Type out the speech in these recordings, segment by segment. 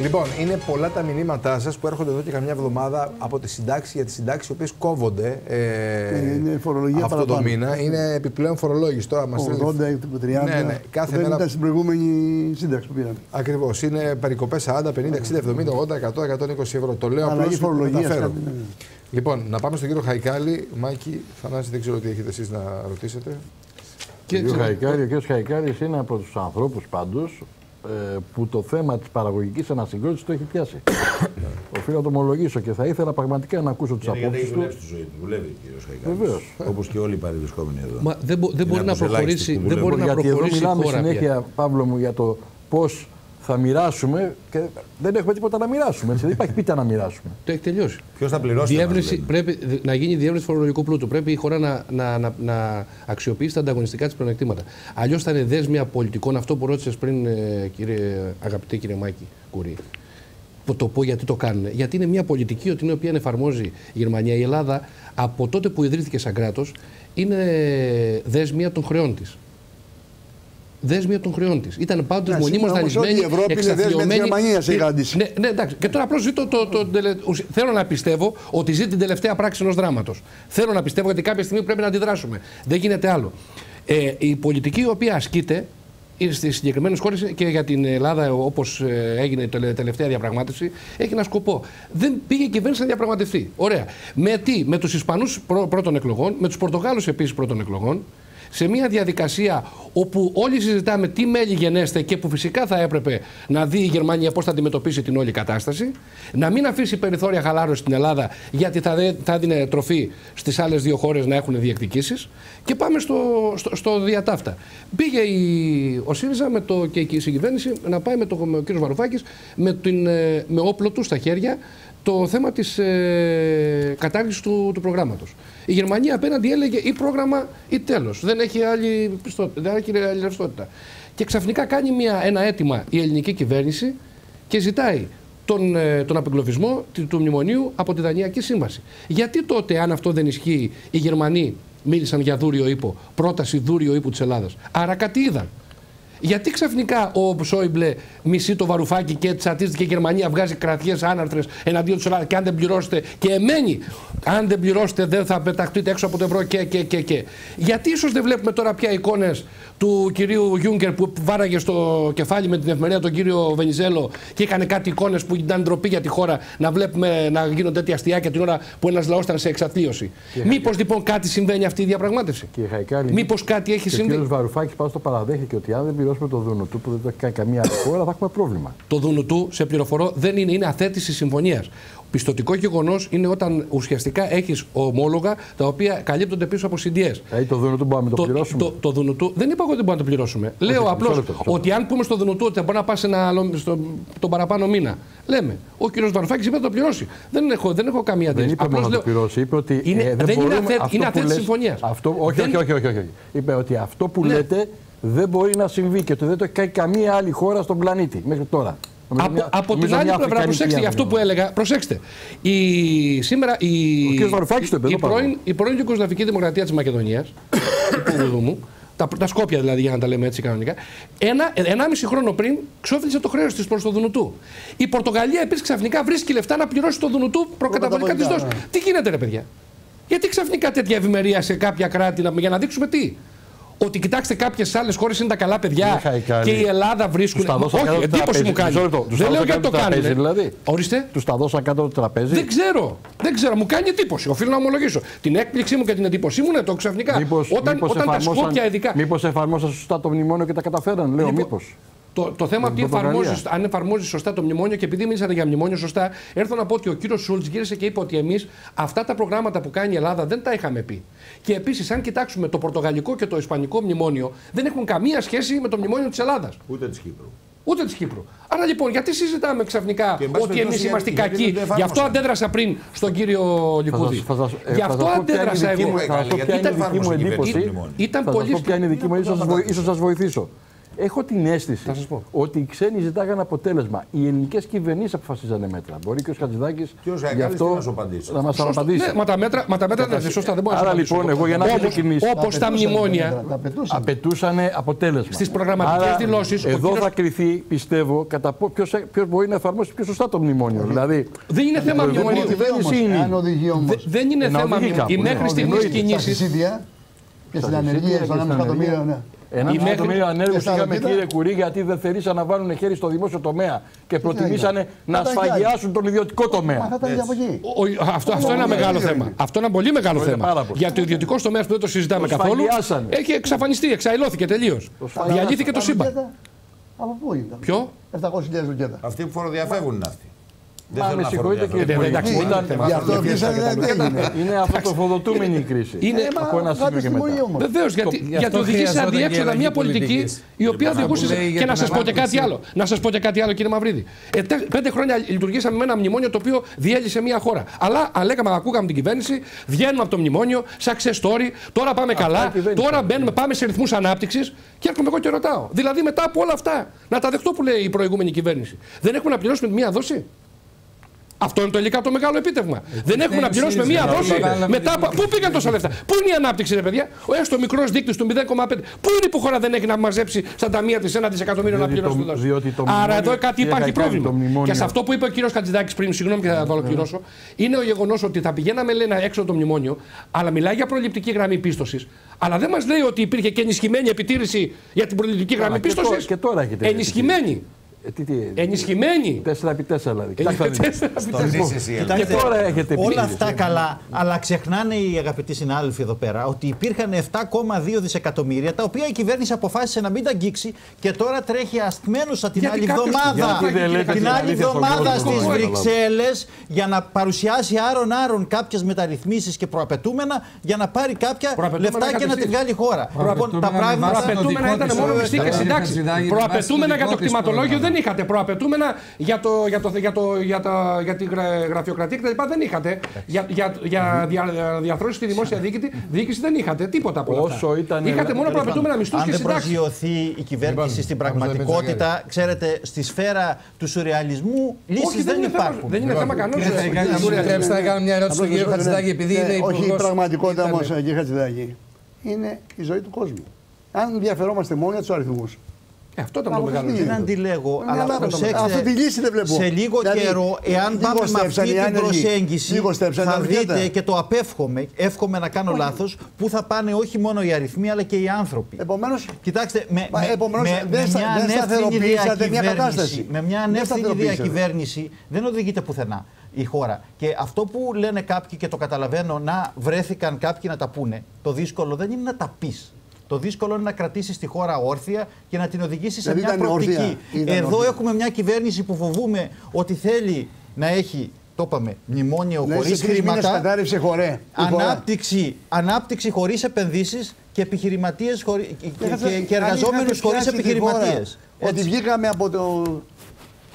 Λοιπόν, είναι πολλά τα μηνύματά σας που έρχονται εδώ και καμιά εβδομάδα από τη συντάξη για τις συντάξεις οι οποίες κόβονται ε, Είναι φορολογία αυτό το παραπάνω. μήνα. Είναι επιπλέον φορολόγηση. Τώρα μας 80, 30. Ναι, ναι. Κάθε δεν μέρα- ήταν στην προηγούμενη σύνταξη που πήραμε. Ακριβώς. Είναι περικοπές 40, 50, 60, 70, 80, 100, 120 ευρώ. Το λέω Αλλαγή απλώς φορολογίας, μεταφέρω. κάτι, ναι. Λοιπόν, να πάμε στον κύριο Χαϊκάλη. Μάκη, Θανάση, δεν ξέρω τι έχετε εσείς να ρωτήσετε. Ο κ. Χαϊκάρη, ο κ. Χαϊκάρης είναι από τους ανθρώπους πάντως ε, που το θέμα της παραγωγικής ανασυγκρότησης το έχει πιάσει. Οφείλω να το ομολογήσω και θα ήθελα πραγματικά να ακούσω τις Γιατί έχει απόψεις του. δουλέψει τη ζωή του. Δουλεύει ο κ. Χαϊκάκης. Βεβαίως. Όπως και όλοι οι παρευρισκόμενοι εδώ. Μα δεν, μπο- δεν Είναι μπορεί από να τους ελάχιστους προχωρήσει, που δεν μπορεί δουλεύουν. να Γιατί εδώ προχωρήσει η μιλάμε χώρα πια. συνέχεια, Παύλο μου, για το πώς θα μοιράσουμε και δεν έχουμε τίποτα να μοιράσουμε. Έτσι. Δεν υπάρχει πίτα να μοιράσουμε. Το έχει τελειώσει. Ποιος θα πληρώσει. Διεύρυνση, μας λένε. πρέπει να γίνει διεύρυνση φορολογικού πλούτου. Πρέπει η χώρα να, να, να, να αξιοποιήσει τα ανταγωνιστικά της πλεονεκτήματα. Αλλιώς θα είναι δέσμια πολιτικών, αυτό που ρώτησες πριν, ε, κύριε, αγαπητέ κύριε Μάκη Κουρί. Που το πω γιατί το κάνουν. Γιατί είναι μια πολιτική την οποία εφαρμόζει η Γερμανία. Η Ελλάδα από τότε που ιδρύθηκε σαν κράτος είναι δέσμια των χρεών της. Δέσμια των χρεών της. Ήταν πάντοτε Ναι, μονίμως σήμερα όμως δανεισμένη. όλη η Ευρώπη είναι δέσμια της εξαθλιωμένη. Γερμανίας, η Ναι, γάντηση. Ναι, ναι, εντάξει. Και τώρα απλώς ζητώ το, το, τελε- ουσι- Θέλω να πιστεύω ότι ζει την τελευταία πράξη ενός δράματος. Θέλω να πιστεύω ότι κάποια στιγμή πρέπει να αντιδράσουμε. Δεν γίνεται άλλο. Ε, η πολιτική η οποία ασκείται στις συγκεκριμένες χώρες και για την Ελλάδα, όπως έγινε η τελε- τελευταία διαπραγμάτευση, έχει ένα σκοπό. Δεν πήγε η κυβέρνηση να διαπραγματευτεί. Ωραία. Με τι, με τους Ισπανούς πρώτων εκλογών, με τους Πορτογάλους επίσης πρώτων εκλογών, σε μια διαδικασία όπου όλοι συζητάμε τι μέλη γενέστε και που φυσικά θα έπρεπε να δει η Γερμανία πώς θα αντιμετωπίσει την όλη κατάσταση, να μην αφήσει περιθώρια χαλάρωση στην Ελλάδα γιατί θα, δε- θα δίνει τροφή στις άλλες δύο χώρες να έχουν διεκδικήσεις και πάμε στο, στο, στο διατάφτα. Πήγε η, ο ΣΥΡΙΖΑ με το, και η συγκυβέρνηση να πάει με, το, με ο κ. Βαρουφάκης με, την, ε, με όπλο του στα χέρια το θέμα της ε, κατάργησης του, του προγράμματος. Η Γερμανία απέναντι έλεγε ή πρόγραμμα ή τέλος. Δεν έχει άλλη, πιστότητα, δεν έχει άλλη ρευστότητα. Και ξαφνικά κάνει μια, ένα αίτημα η ελληνική κυβέρνηση και ζητάει τον, ε, τον απεγκλωβισμό του, του μνημονίου από τη Δανειακή Σύμβαση. Γιατί τότε, αν αυτό δεν ισχύει, οι Γερμανοί μίλησαν για δούριο ύπο, πρόταση δούριο ύπου της Ελλάδας. Άρα κάτι είδαν. Γιατί ξαφνικά ο Σόιμπλε μισεί το βαρουφάκι και τσατίζεται και η Γερμανία βγάζει κρατιές άναρθρε εναντίον τη Ελλάδα και αν δεν πληρώσετε και εμένει, αν δεν πληρώσετε δεν θα πεταχτείτε έξω από το ευρώ και, και, και, και. Γιατί ίσως δεν βλέπουμε τώρα πια εικόνες του κυρίου Γιούγκερ που βάραγε στο κεφάλι με την ευμερία τον κύριο Βενιζέλο και έκανε κάτι εικόνες που ήταν ντροπή για τη χώρα να βλέπουμε να γίνονται τέτοια αστιάκια την ώρα που ένας λαός ήταν σε εξαθλίωση. Μήπως λοιπόν κάτι συμβαίνει αυτή η διαπραγμάτευση; Κύριε Χαϊκάλη, Μήπως κάτι έχει και ο συμβεί; κ. Βαρουφάκης πάντως το παραδέχεται ότι αν δεν πληρώσουμε το δούνο του που δεν το έχει κάνει καμία άλλη χώρα θα έχουμε πρόβλημα. Το Δουνουτού, σε πληροφορώ, δεν είναι, είναι αθέτηση συμφωνίας. Πιστοτικό γεγονός είναι όταν ουσιαστικά έχεις ομόλογα τα οποία καλύπτονται πίσω από CDS. Δηλαδή το δούνο του μπορούμε να το, Το, πληρώσουμε. το, το Δουνουτού, δεν είπα εγώ ότι μπορούμε να το πληρώσουμε. Λέω μισό απλώς λεπτό, μισό λεπτό. ότι αν πούμε στο Δουνουτού ότι θα μπορεί να πας ένα άλλο, στο, τον παραπάνω μήνα. Λέμε. Ο κ. Βαρουφάκη είπε να το πληρώσει. Δεν έχω, δεν έχω καμία Δεν αντίρρηση. είπε μόνο Απλώς να το λέω- πληρώσει. Είπε ότι Είναι- ε, δεν, δεν είναι μπορούμε αθέ- αυτό είναι που αθέτηση λες- συμφωνίας. Αυτό, όχι, Δεν- όχι, όχι, όχι, όχι, όχι. Είπε ότι αυτό που Ναι. λέτε δεν μπορεί να συμβεί και ότι δεν το έχει κάνει καμία άλλη χώρα στον πλανήτη μέχρι τώρα. Νομίζω Από, μια- από νομίζω την άλλη μια πλευρά, αφρικανική προσέξτε, για αυτό που άνθρωπο. έλεγα, προσέξτε. Η, σήμερα η, Ο κ. Βαρουφάκης το είπε, η, εδώ πρώην, πάμε. η πρώην Ιουγκοσλαβική Δημοκρατία της Μακεδονίας, του Πουδουμού, τα, τα Σκόπια δηλαδή για να τα λέμε έτσι κανονικά, ένα, ενάμιση χρόνο πριν ξόφλησε το χρέος της προς το Δουνουτού. Η Πορτογαλία επίσης ξαφνικά βρίσκει λεφτά να πληρώσει το Δουνουτού προκαταβολικά της Προκαταβολικά, δόση. Τι γίνεται, ρε παιδιά; Γιατί ξαφνικά τέτοια ευημερία σε κάποια κράτη να- για να δείξουμε τι; Ότι κοιτάξτε, κάποιες άλλες χώρες είναι τα καλά παιδιά Κύριε Χαϊκάλη, και η Ελλάδα βρίσκουν. τους τα δώσαν κάτω Όχι, από το εντύπωση μου τραπέζι. κάνει. Μισό λεπτό. Τους Δεν τα λέω δώσαν γιατί το κάτω από το κάνουν. τραπέζι, δηλαδή. Ορίστε. Τους τα δώσαν κάτω από το τραπέζι. Δεν ξέρω. Δεν ξέρω. Μου κάνει εντύπωση. Οφείλω να ομολογήσω. Την έκπληξή μου και την εντύπωσή μου είναι το ξαφνικά. Μήπως, όταν μήπως όταν τα εφαρμόσαν- Σκόπια ειδικά. Μήπως εφαρμόσαν σωστά το μνημόνιο και τα καταφέραν, λέω Λοιπόν, μήπως. Το, το θέμα Με ότι την Πορτογαλία. εφαρμόζεις, αν εφαρμόζεις σωστά το μνημόνιο και επειδή μίλησατε για μνημόνιο σωστά, έρθω να πω ότι ο κύριος Σούλτς γύρισε και είπε ότι εμείς αυτά τα προγράμματα που κάνει η Ελλάδα δεν τα είχαμε πει. Και επίσης, αν κοιτάξουμε το πορτογαλικό και το ισπανικό μνημόνιο, δεν έχουν καμία σχέση με το μνημόνιο της Ελλάδας. Ούτε της Κύπρου. Ούτε της Κύπρου. Άρα λοιπόν, γιατί συζητάμε ξαφνικά Και, εν πάση ότι εμείς περιπτώσει, είμαστε γιατί- γιατί κακοί; δεν το Γι' αυτό εφάρμοσαν. αντέδρασα πριν στον κύριο Λικούδη. Θα σας- ε, Γι' θα αυτό σας πω ποια είναι η αντέδρασα δική εγώ. μου- θα σας πω ποια είναι η Γιατί δική μου εφάρμοσε η εντύπωση. κυβέρνηση το μνημόνιο. Ήταν Θα σας πολύ πω ποια είναι η δική μου, ίσως σας βοη- ίσως σας βοηθήσω. Έχω την αίσθηση Θα σας πω. ότι οι ξένοι ζητάγαν αποτέλεσμα. Οι ελληνικές κυβερνήσεις αποφασίζανε μέτρα. Μπορεί και ο Χατζηδάκη Και ο Ζαϊκάλης τι να σου απαντήσει. να μας Σωστό. απαντήσει. Ναι, μα τα μέτρα, μα τα μέτρα δεν είναι σωστά. Δεν μπορώ να Άρα σας απαντήσω. λοιπόν, εγώ για να είμαι Όμως, ειλικρινής, Όπως τα μνημόνια, Τα απαιτούσαν. απαιτούσαν αποτέλεσμα. Στις προγραμματικές Άρα, δηλώσεις, ο Εδώ κύριος- θα κρυθεί, πιστεύω, κατά ποιο μπορεί να εφαρμόσει πιο σωστά το μνημόνιο. Δηλαδή, δεν είναι θέμα προηγούμενη μνημονίου. κυβέρνηση Όμως, είναι; Αν οδηγεί όμως. Δε- Δεν είναι Να θέμα οδηγεί μνημονίου. Οι κάπου, ναι. μέχρι στιγμής Εννοείται. Στα κινήσεις συσίδια και στην Στα ανεργία, συσίδια στον και 1,5 στην εκατομμύριο. Ανεργία. ναι. Ένα Οι μέχρι- εκατομμύριο ανέργους και στα είχαμε δοκίτα. κύριε Κουρί γιατί δεν θερήσαν να βάλουν χέρι στο δημόσιο τομέα και προτιμήσανε να Θα τα σφαγιάσουν τον ιδιωτικό Μα θα τομέα. τα βγει από εκεί. Ο- αυτό, αυτό είναι ένα είναι μεγάλο ίδιο θέμα. είναι. Αυτό είναι ένα πολύ μεγάλο είναι θέμα. πάρα πολύ. Για το ιδιωτικό τομέα που δεν το συζητάμε Το καθόλου. σφαγιάσανε. Έχει εξαφανιστεί, εξαϊλώθηκε τελείως. Διαλύθηκε το Τα σύμπαν. λουκέτα, Από πού ήταν; Ποιο; 700.000 λουκέτα. Αυτοί που φοροδιαφεύγουν είναι αυτοί. Δεν Μα θέλουν με να συγχωρείτε κύριε φοροδιαφεύγουν. Κουρί. εντάξει, Ήταν- Γι' αυτό βγήκαν δεν έγινε. Είναι; Αυτοφοδοτούμενη η κρίση. Είναι- Ε, μα από ένα σημείο κάντε και στη Βουλή μετά. όμως. Βεβαίως, γιατί, Γι' γιατί αυτό οδηγείς σε χρειαζόταν και αδιέξοδα αλλαγή μια πολιτική πολιτικής. η οποία Αυτό οδηγούσε. που λέει για Και να την σας πω και κάτι ανάπτυξη. άλλο. Να σας πω και κάτι άλλο, κύριε Μαυρίδη. Ε, τε- πέντε χρόνια λειτουργήσαμε με ένα μνημόνιο το οποίο διέλυσε μια χώρα. Αλλά αν λέγαμε, ακούγαμε την κυβέρνηση, βγαίνουμε από το μνημόνιο, success story, τώρα πάμε καλά, η κυβέρνηση τώρα έκανε. μπαίνουμε, πάμε σε ρυθμούς ανάπτυξης και έρχομαι εγώ και ρωτάω. Δηλαδή μετά από όλα αυτά, να τα δεχτώ που λέει η προηγούμενη κυβέρνηση. Δεν έχουμε να πληρώσουμε τη μία δόση; Αυτό είναι τελικά το μεγάλο επίτευγμα. Δεν έχουμε να πληρώσουμε μία ΣΥΡΙΖΑ, δόση. βάλαμε Μετά, την από- πού πήγαν τόσα λεφτά; Πού είναι η ανάπτυξη, ρε παιδιά; Ο έστω μικρός δείκτης του 0,5. Πού είναι που η χώρα δεν έχει να μαζέψει στα ταμεία της ένα δισεκατομμύριο να Διότι πληρώσει το- τη δόση. διότι το Άρα μνημόνιο- εδώ κάτι κύριε υπάρχει Χαϊκάρη, πρόβλημα. το μνημόνιο- Και σε αυτό που είπε ο κύριος Χατζηδάκης πριν, συγγνώμη και θα το ολοκληρώσω, είναι ο γεγονός ότι θα πηγαίναμε λέει, ένα έξω το μνημόνιο, αλλά μιλάει για προληπτική γραμμή πίστοσης. Αλλά δεν μας λέει ότι υπήρχε και ενισχυμένη επιτήρηση για την προληπτική γραμμή και πίστοσης. τώρα- και τώρα έχετε Ενισχυμένη. Ε, τι- τι- Ενισχυμένη. 4x4 δηλαδή. Ε, Κοιτάξτε να δείτε. τέσσερα επί Τον τέσσερα. ζεις εσύ, Έλενα. Και Κοιτάξτε, τώρα έχετε όλα επιλύσει. αυτά καλά, αλλά ξεχνάνε οι αγαπητοί συνάδελφοι εδώ πέρα ότι υπήρχαν 7,2 δισεκατομμύρια τα οποία η κυβέρνηση αποφάσισε να μην τα αγγίξει και τώρα τρέχει αστμένουσα την Γιατί άλλη κάποιος- εβδομάδα. Γιατί δεν λέτε Την την άλλη αλήθεια στον εβδομάδα κόσμο. στις Δεν καταλαβαίνω. Βρυξέλλες για να παρουσιάσει άρον-άρον κάποιες μεταρρυθμίσεις και προαπαιτούμενα για να πάρει κάποια Προαπαιτούμενα λεφτά και να τη είχατε βγάλει η χώρα. Λοιπόν, τα Προαπαιτούμενα με πράγματα. βάση το Προαπαιτούμενα δικό ήταν της μόνο όρο, μισθή και κύριε συντάξει. Χατζηδάκη, με βάση το Προαπαιτούμενα για το δικό της κτηματολόγιο πρόγραμμα. Δεν είχατε. Προαπαιτούμενα για, το, για, το, για, το, για, τα, για τη γρα- γραφειοκρατία κτλ. δεν είχατε. Για, για, για δια, διαθρώσεις στη δημόσια διοίκηση, διοίκηση δεν είχατε. Τίποτα από όλα αυτά. Όσο ήταν- Είχατε μόνο προαπαιτούμενα μισθούς Αν και δεν συντάξεις. προσγειωθεί η κυβέρνηση Λοιπόν, στην πάμε στο πραγματικότητα, ξέρετε, στη σφαίρα του σουρεαλισμού λύσεις Όχι, δεν, είναι θέμα, υπάρχουν. δεν είναι θέμα κανόνα. Κύριε Χαϊκάρη, να μου επιτρέψετε να κάνω μια ερώτηση στον κύριο Χατζηδάκη, επειδή Ναι, είναι Όχι, η υπουργός. πραγματικότητα Ήταν- όμως, κύριε Χατζηδάκη, είναι η ζωή του κόσμου. Αν ενδιαφερόμαστε μόνο για τους αριθμούς. Ε, αυτό ήταν το Μα, μεγάλο τι ζήτημα. Δεν αντιλέγω, Ναι, αλλά αλλά προσέξτε. αυτή τη λύση δεν βλέπω. Σε λίγο Δηλαδή, καιρό, εάν λίγο πάμε με στέψαν αυτή οι την άνεργοι, προσέγγιση, λίγο στέψαν θα τα λουκέτα. δείτε και το απέφχομαι, εύχομαι να κάνω λάθος, που θα πάνε όχι μόνο οι αριθμοί αλλά και οι άνθρωποι. Επομένως, Κοιτάξτε, με, Μα, με, επομένως, με, δεν με στα- μια δεν ανεύθυνη σταθεροποιήσατε μια διακυβέρνηση, κατάσταση. με μια Δεν ανεύθυνη σταθεροποιήσατε. διακυβέρνηση δεν οδηγείται πουθενά η χώρα. Και αυτό που λένε κάποιοι και το καταλαβαίνω, να βρέθηκαν κάποιοι να τα πούνε, το δύσκολο δεν είναι να τα πεις. Το δύσκολο είναι να κρατήσεις τη χώρα όρθια και να την οδηγήσεις σε Δηλαδή μια ήταν όρθια. προοπτική. Ήταν Εδώ όρθια. έχουμε μια κυβέρνηση που φοβούμε ότι θέλει να έχει, το είπαμε, μνημόνιο ναι, χωρίς σε τρεις μήνες χρήματα. κατάρρευσε χωρέ. η χώρα. Ανάπτυξη, ανάπτυξη χωρίς επενδύσεις και επιχειρηματίες χωρί, και, Δεν θα- και, και αν εργαζόμενους είχατε χωρίς πιάσει τη επιχειρηματίες. χώρα Ότι βγήκαμε από, το,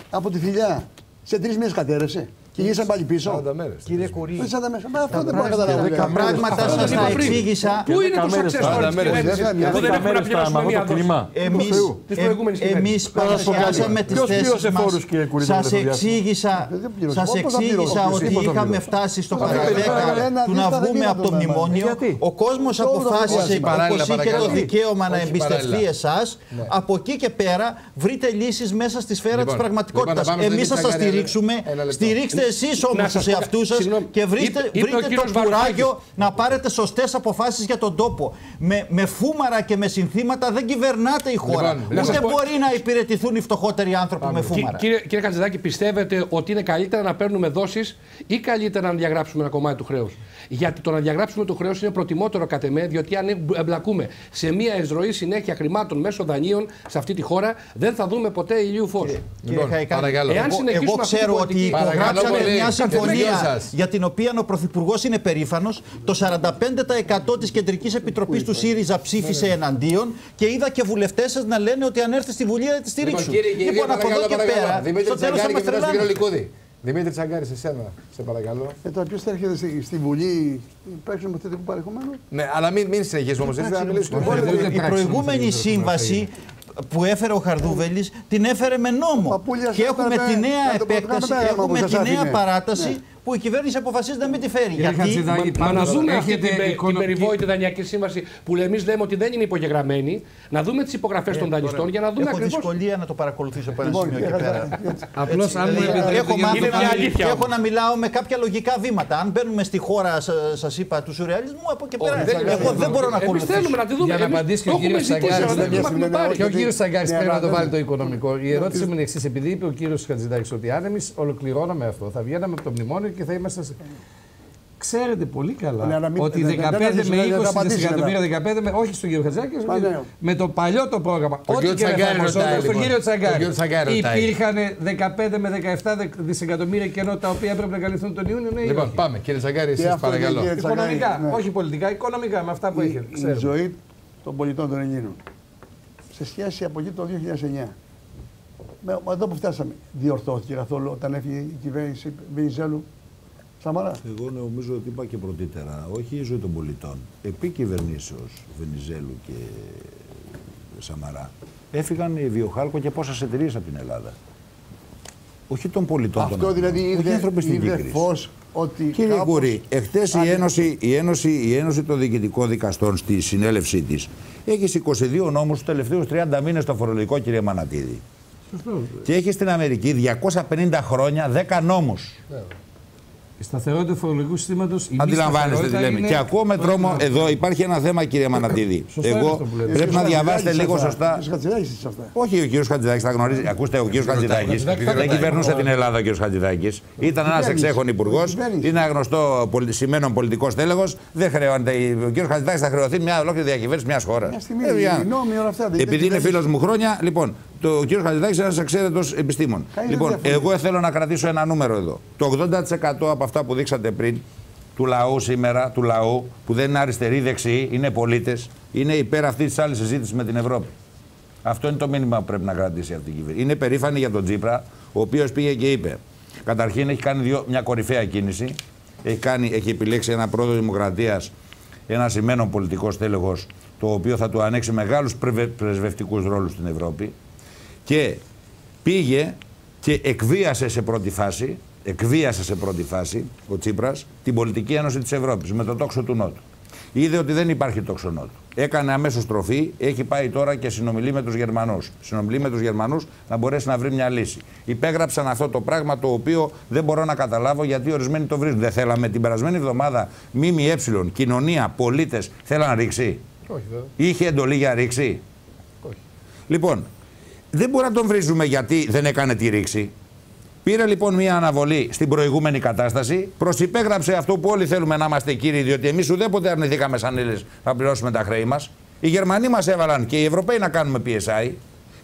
από τη θηλιά. Σε τρεις μήνες κατέρευσε. Και γύρισαν πάλι πίσω. 40 μέρες. Κύριε Κουρί, Δεν σαν τα μέσα. Μα αυτό τα δεν μπορώ να πράγματα, καταλάβω. τα πράγματα Αυτό σα δεν τα είπα πριν. εξήγησα. Πού είναι το μέρες, success τα story δέκα της μέρες, κυβέρνησης δέκα που δεν έχουμε να μέρες πληρώσουμε τα- μία με το δόση. κλίμα. Εμείς, Θεού. Της προηγούμενης κυβέρνησης. εμείς παρουσιάσαμε τις Ποιος πλήρωσε θέσεις μας. φόρους, κύριε Κουρίδη, Σας με το διάστημα; εξήγησα, Δεν πλήρωσε. σας Πώς θα εξήγησα πληρώσει, ότι πώς θα είχαμε πληρώσεις; φτάσει στο Πώς θα παραδέκα πληρώσει. Ένα του να δίστα δεν βγούμε είναι από το το θέμα. μνημόνιο. Γιατί; Ο κόσμος Όλο το αποφάσισε, Όχι παράλληλα, όπως είχε το παρακαλώ. δικαίωμα να Όχι εμπιστευτεί παράλληλα. εσάς. Από εκεί και πέρα βρείτε λύσεις μέσα στη σφαίρα Λοιπόν, της πραγματικότητας. λοιπόν, να πάμε στον Εμείς θα κύριο σας Τσαγκάρη, στηρίξουμε. ένα λεπτό. Στηρίξτε εσείς Να όμως σας τους πω- εαυτούς σας συγγνώμη. και βρείτε, Είπε- είπε ο βρείτε το κύριος Βαρουφάκης. κουράγιο να πάρετε σωστές αποφάσεις για τον τόπο. Με, με φούμαρα και με συνθήματα δεν κυβερνάτε η χώρα. Λοιπόν, να Ούτε σας πω- μπορεί να υπηρετηθούν οι φτωχότεροι άνθρωποι με Κυ- φούμαρα. Κύριε, κύριε Χατζηδάκη, πιστεύετε ότι είναι καλύτερα να παίρνουμε δόσεις ή καλύτερα να διαγράψουμε ένα κομμάτι του χρέους; Γιατί το να διαγράψουμε το χρέος είναι προτιμότερο κατ' εμέ, διότι αν εμπλακούμε σε μια εισρωή συνέχεια χρημάτων μέσω δανείων σε αυτή τη χώρα, δεν θα δούμε ποτέ ηλίου φως. Κύριε Λοιπόν, Χαϊκάκη, παρακαλώ. Εάν εγώ, συνεχίσουμε εγώ αυτή την ξέρω ότι πολιτική- Παρακαλώ υπογράψαμε πολύ. μια Κατ' εμέ συμφωνία σας. για την οποία ο Πρωθυπουργός είναι περήφανος. Το 45% της Κεντρικής Επιτροπής του ΣΥΡΙΖΑ ψήφισε εναντίον και είδα και βουλευτές σας να λένε ότι αν έρθει στη Βουλή θα τη Λοιπόν, στηρίξουν. κύριε και κύριοι, από εδώ παρακαλώ, και παρακαλώ. πέρα, Δημήτρη στο τέλος θα Τσαγκάρη μας και μετά στον κύριο τρελάνε. Λικούδη. Δημήτρη Τσαγκάρη, σε σένα, σε παρακαλώ. Ε, τώρα ποιος θα έρχεται στη, στη Βουλή, υπάρχει νομοθετικό περιεχομένο. Ναι, αλλά μην, μην συνεχίσουμε όμως έτσι, θα μιλήσουμε. όχι, δεν Η πράξεις προηγούμενη νομοθετική σύμβαση που έφερε ο Χαρδούβελης την έφερε με νόμο. Παππούλιας Και έχουμε έπρεπε τη νέα να το επέκταση, προκάνουμε έχουμε που τη σας νέα άφηνε. παράταση Ναι. Που η κυβέρνηση αποφασίζει να μην τη φέρει. Κύριε Γιατί Χατζηδάκη, Μα να πάντως δούμε αυτή έχετε την, πε- εικονο- την περιβόητη δανειακή σύμβαση που εμείς λέμε ότι δεν είναι υπογεγραμμένη, να δούμε τις υπογραφές των δανειστών για να δούμε Έχω ακριβώ. δυσκολία να το παρακολουθήσω από ένα Λοιπόν, σημείο εκεί κύριε πέρα. Χατζηδάκη, Απλώς αν μου Δηλαδή, επιτρέπετε. έχω για να μάθει το Είναι να μια κάνω- αλήθεια και όμως. έχω να μιλάω με κάποια λογικά βήματα. Αν μπαίνουμε στη χώρα, σα είπα, του σουρεαλισμού, από εκεί πέρα. δεν είναι Εγώ δεν μπορώ να Εμείς ακολουθήσω. θέλουμε να τη δούμε. Για να Εμείς απαντήσει και το ο κύριος έχουμε ζητήσει, Σαγκάρης. αλλά δεν το έχουμε πάρει. Και ο κύριος Σαγκάρης Ναι, πρέπει να αλλά το δεν- βάλει το οικονομικό. Η ερώτηση μου είναι εξής. Επειδή είπε ο κύριος Χατζηδάκης ότι αν εμείς ολοκληρώναμε αυτό, θα βγαίναμε από το μνημόνιο και θα είμαστε. σε- Ξέρετε πολύ καλά Ναι, αλλά μην- ότι δεν- 15 δεν αρχίσουμε, με δεν θα 20 απαντήσουμε δισεκατομμύρια, 15 με, όχι στον κύριο Χατζηδάκη, Μα ναι. με το παλιό το πρόγραμμα. Τον κύριο Ό,τι και να Τσαγκάρη εφαρμοζόταν, ρωτάει, στον λοιπόν. κύριο Τον κύριο Τσαγκάρη. Τσαγκάρη ρωτάει. Υπήρχαν 15 με 17 δε- δισεκατομμύρια κενό τα οποία έπρεπε να καλυφθούν τον Ιούνιο, ναι ή Λοιπόν, όχι; πάμε. Κύριε Τσαγκάρη, Και εσείς αυτό παρακαλώ. και- και- Οικονομικά, ναι. όχι πολιτικά, οικονομικά με αυτά που η, έχετε. η ξέρετε. ζωή των πολιτών των Ελλήνων σε σχέση από εκεί το 2009. Με, με εδώ που φτάσαμε, διορθώθηκε καθόλου όταν έφυγε η κυβέρνηση Βενιζέλου; Σαμαρά. Εγώ νομίζω ότι είπα και πρωτήτερα, όχι η ζωή των πολιτών. Επί κυβερνήσεως Βενιζέλου και Σαμαρά έφυγαν οι βιοχάλκο και πόσες εταιρείε από την Ελλάδα. Όχι των πολιτών. των Αυτό Ελλήνων, δηλαδή όχι είδε, ανθρωπιστική είδε κρίση. φως ότι Κύριε κάπως- Κούρη, εχθές η Αν- Ένωση, η, Ένωση, η Ένωση των Διοικητικών Δικαστών στη συνέλευσή της έχει 22 νόμους τους τελευταίους 30 μήνες στο φορολογικό, κύριε Μανατίδη. Και έχει στην Αμερική 250 χρόνια 10 νόμους. Η σταθερότητα του φορολογικού συστήματος. Αντιλαμβάνεστε τι λέμε. Και ακούω με τρόμο, εδώ υπάρχει ένα θέμα, κύριε Μανατίδη. Σωστά είναι Εγώ αυτό που λέτε. πρέπει να Κύριος διαβάσετε Χατζηδάκης λίγο αυτά. σωστά. Κύριος Χατζηδάκης είσαι αυτά. Όχι, ο κύριος Χατζηδάκης τα γνωρίζει. Ακούστε, ο κύριος Χατζηδάκης δεν κυβερνούσε την Ελλάδα ο κύριος Χατζηδάκης. Ήταν ένας Κυβέρνηση. εξέχων υπουργός. Κυβέρνηση. Είναι ένα γνωστό πολι- σημαίνον πολιτικός τέλεχο. Δεν χρεώνεται. Ο κύριος Χατζηδάκης θα χρεωθεί μια ολόκληρη διακυβέρνηση μιας χώρας. Μια στιγμή, οι νόμοι όλα αυτά, δεν- Επειδή δεν είναι κυβέρνηση. φίλος μου χρόνια, λοιπόν, το, ο κύριο Χατζηδάκης είναι ένας εξαίρετος επιστήμον. Κάνει Λοιπόν, διαφορά. εγώ θέλω να κρατήσω ένα νούμερο εδώ. Το 80% από αυτά που δείξατε πριν του λαού σήμερα, του λαού, που δεν είναι αριστεροί, δεξιοί, είναι πολίτες, είναι υπέρ αυτής της άλλης συζήτησης με την Ευρώπη. Αυτό είναι το μήνυμα που πρέπει να κρατήσει αυτή η κυβέρνηση. Είναι περήφανη για τον Τζίπρα, ο οποίος πήγε και είπε. Καταρχήν έχει κάνει δύο, μια κορυφαία κίνηση. Έχει, κάνει, έχει επιλέξει ένα πρόεδρο Δημοκρατίας, ένα σημαίνον πολιτικός τέλεχο, το οποίο θα του ανέξει μεγάλους πρεσβευτικούς ρόλους στην Ευρώπη. Και πήγε και εκβίασε σε πρώτη φάση, εκβίασε σε πρώτη φάση ο Τσίπρας την πολιτική ένωση της Ευρώπης με το τόξο του Νότου. Είδε ότι δεν υπάρχει τόξο Νότου. Έκανε αμέσως τροφή, έχει πάει τώρα και συνομιλεί με τους Γερμανούς. Συνομιλεί με τους Γερμανούς να μπορέσει να βρει μια λύση. Υπέγραψαν αυτό το πράγμα το οποίο δεν μπορώ να καταλάβω γιατί ορισμένοι το βρίσκουν. Δεν θέλαμε την περασμένη εβδομάδα ΜΜΕ, κοινωνία, πολίτες, θέλαν ρήξη. Όχι, βέβαια. Είχε εντολή για ρήξη. Λοιπόν, δεν μπορούμε να τον βρίζουμε γιατί δεν έκανε τη ρήξη. Πήρε λοιπόν μια αναβολή στην προηγούμενη κατάσταση, προσυπέγραψε αυτό που όλοι θέλουμε να είμαστε κύριοι, διότι εμείς ουδέποτε αρνηθήκαμε σαν Έλληνες να πληρώσουμε τα χρέη μας. Οι Γερμανοί μας έβαλαν και οι Ευρωπαίοι να κάνουμε PSI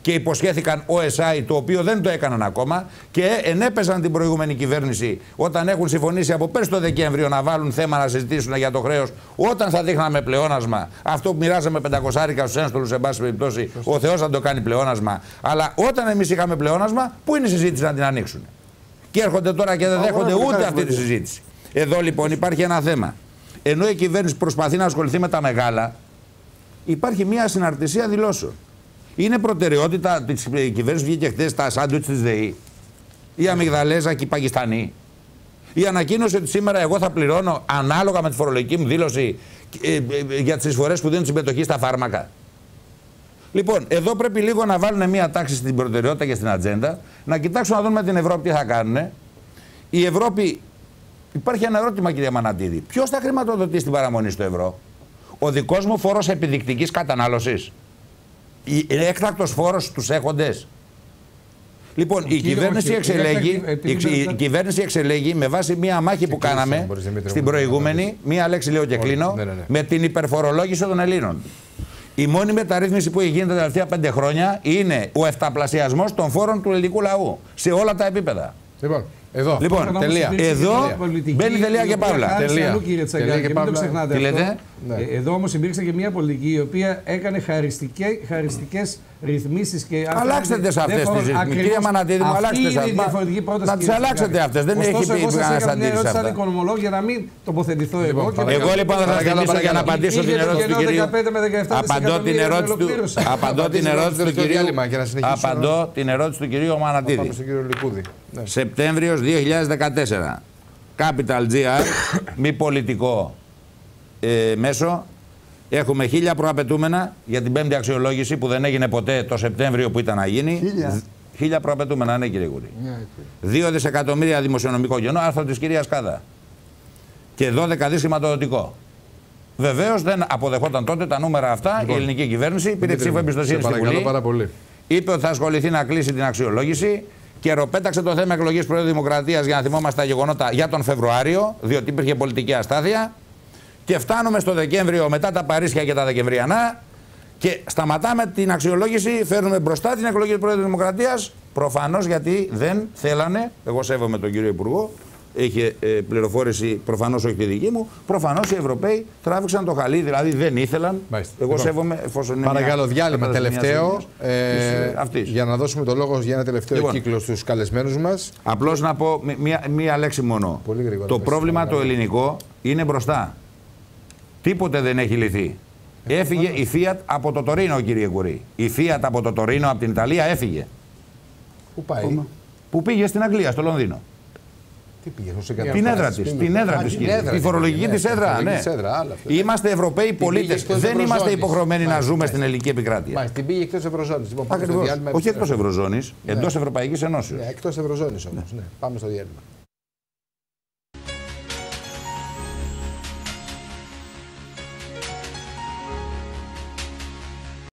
και υποσχέθηκαν OSI, το οποίο δεν το έκαναν ακόμα και ενέπεσαν την προηγούμενη κυβέρνηση όταν έχουν συμφωνήσει από πέρσι το Δεκέμβριο να βάλουν θέμα να συζητήσουν για το χρέος. Όταν θα δείχναμε πλεόνασμα, αυτό που μοιράζαμε 500 άρικα στους ένστολους, εν πάση περιπτώσει, ο Θεός θα το κάνει πλεόνασμα. Αλλά όταν εμείς είχαμε πλεόνασμα, πού είναι η συζήτηση να την ανοίξουν; Και έρχονται τώρα και δεν Αγορά δέχονται που ούτε κάνει αυτή τη πολύ. συζήτηση. Εδώ λοιπόν υπάρχει ένα θέμα. Ενώ η κυβέρνηση προσπαθεί να ασχοληθεί με τα μεγάλα, υπάρχει μια συναρτησία δηλώσεων. Είναι προτεραιότητα της κυβέρνησης βγήκε χθες τα σάντουιτς της ΔΕΗ. Η αμυγδαλέζα και η Πακιστανή. Η ανακοίνωση ότι σήμερα εγώ θα πληρώνω ανάλογα με τη φορολογική μου δήλωση ε, ε, ε, για τις εισφορές που δίνουν συμμετοχή στα φάρμακα. Λοιπόν, εδώ πρέπει λίγο να βάλουν μια τάξη στην προτεραιότητα και στην ατζέντα, να κοιτάξουν να δούμε την Ευρώπη τι θα κάνουν. Η Ευρώπη. Υπάρχει ένα ερώτημα, κυρία Μανατίδη. Ποιος θα χρηματοδοτήσει την παραμονή στο ευρώ, Ο δικός μου φόρος επιδεικτικής κατανάλωσης. Είναι έκτακτο φόρος στου έχοντες. Λοιπόν, η κύριε- κυβέρνηση, όχι, εξελέγει, είναι η, εξ- η κυβέρνηση εξελέγει με βάση μία μάχη που κλείσει, κάναμε αν μπορείς, Δημήτρη, στην μου, να προηγούμενη, μία λέξη λέω και κλείνω, ναι, ναι, ναι. με την υπερφορολόγηση των Ελλήνων. Η μόνη μεταρρύθμιση που έχει γίνει τα τελευταία πέντε χρόνια είναι ο εφταπλασιασμός των φόρων του ελληνικού λαού σε όλα τα επίπεδα. Λοιπόν, εδώ. Λοιπόν, Όμως τελεία. υπήρξε Εδώ μια πολιτική μπαίνει τελεία η και οποία παύλα. χάρισε Τελεία. αλλού, κύριε Τελεία Τσαγκάκη, και μην το παύλα. ξεχνάτε Τι αυτό. λέτε; Ναι. Ε, εδώ όμως υπήρξε και μια πολιτική η οποία έκανε χαριστικέ ρυθμίσεις και. Αλλάξτε τις αυτές τις ρυθμίσεις. Κύριε Μανατίδη, μου αλλάξτε τι αυτέ. Να τις αλλάξετε αυτές. Δεν έχει πει κανένας αντίρρηση. Σαν οικονομολόγο για να μην τοποθετηθώ εγώ. Εγώ λοιπόν θα σας μιλήσω για να απαντήσω την ερώτηση του κυρίου. Απαντώ την ερώτηση του Απαντώ την ερώτηση του κυρίου. Απαντώ την ερώτηση του κυρίου Μανατίδη. Σεπτέμβριος 2014. Capital GR, μη πολιτικό ε, μέσο. Έχουμε χίλια προαπαιτούμενα για την πέμπτη αξιολόγηση που δεν έγινε ποτέ το Σεπτέμβριο που ήταν να γίνει. Χίλια. Χίλια προαπαιτούμενα, ναι κύριε Γουρή. Ναι, Δύο δισεκατομμύρια δημοσιονομικό κενό, άρθρο της κυρίας Κάδα. Και 12 δις χρηματοδοτικό. Βεβαίως δεν αποδεχόταν τότε τα νούμερα αυτά λοιπόν, η ελληνική κυβέρνηση. Πήρε ψήφο εμπιστοσύνη στην Βουλή. Πάρα πολύ. Είπε ότι θα ασχοληθεί να κλείσει την αξιολόγηση και ροπέταξε το θέμα εκλογής Προέδρου Δημοκρατίας για να θυμόμαστε τα γεγονότα για τον Φεβρουάριο, διότι υπήρχε πολιτική αστάθεια. Και φτάνουμε στο Δεκέμβριο μετά τα Παρίσια και τα Δεκεμβριανά και σταματάμε την αξιολόγηση, φέρνουμε μπροστά την εκλογή του Πρόεδρου Δημοκρατίας. Προφανώς γιατί δεν θέλανε, εγώ σέβομαι τον κύριο Υπουργό, είχε ε, πληροφόρηση προφανώς όχι τη δική μου. Προφανώς οι Ευρωπαίοι τράβηξαν το χαλί, δηλαδή δεν ήθελαν. Μάλιστα. Εγώ λοιπόν, σέβομαι εφόσον είναι. Παρακαλώ, διάλειμμα τελευταίο. Ε, για να δώσουμε το λόγο για ένα τελευταίο λοιπόν, κύκλο στους καλεσμένους μας. Απλώς να πω μία, μία λέξη μόνο. Πολύ γρήγορα, το πρόβλημα το ελληνικό είναι μπροστά. Τίποτε δεν έχει λυθεί. Ε, έφυγε η Fiat από το Τωρίνο, κύριε Κουρί. Η Fiat από το Τωρίνο, από την Ιταλία, έφυγε. Πού πάει; Πού πήγε στην Αγγλία, στο Λονδίνο. Τι πήγε, Την έδρα της. Την έδρα της. Της φορολογική της έδρα. Ναι. Είμαστε Ευρωπαίοι πολίτες. Δεν είμαστε υποχρεωμένοι να ζούμε στην ελληνική επικράτεια. την πήγε εκτός Ευρωζώνης. Όχι εκτός Ευρωζώνης, εντός Ευρωπαϊκής Ενώσεως. Εκτός Ευρωζώνης όμως. Πάμε στο διάλειμμα.